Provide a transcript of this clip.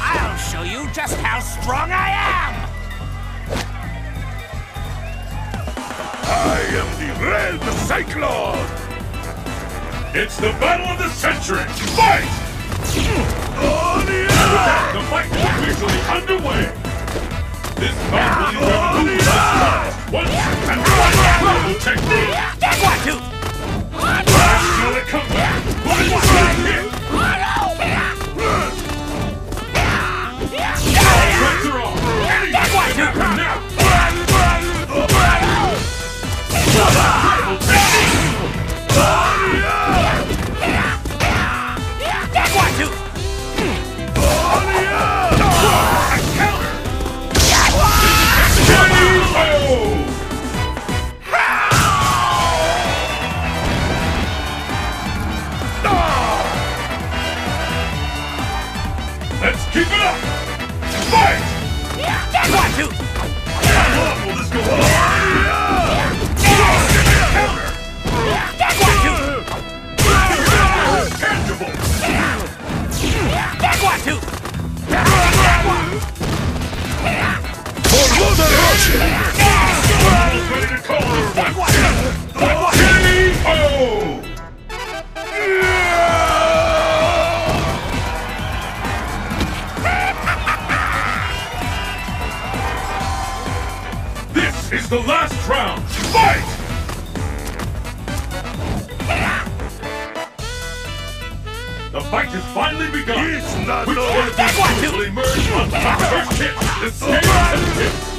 I'll show you just how strong I am! I am the Red Cyclone! It's the battle of the century! Fight! On the air! The fight is officially underway! This bout will Let's keep it up! Fight! What to! How long will this go on? Counter! That's what to! Is the last round! Fight! The fight has finally begun! It's not Which one over. of these That's what two to- emerge on top first hit? The scale has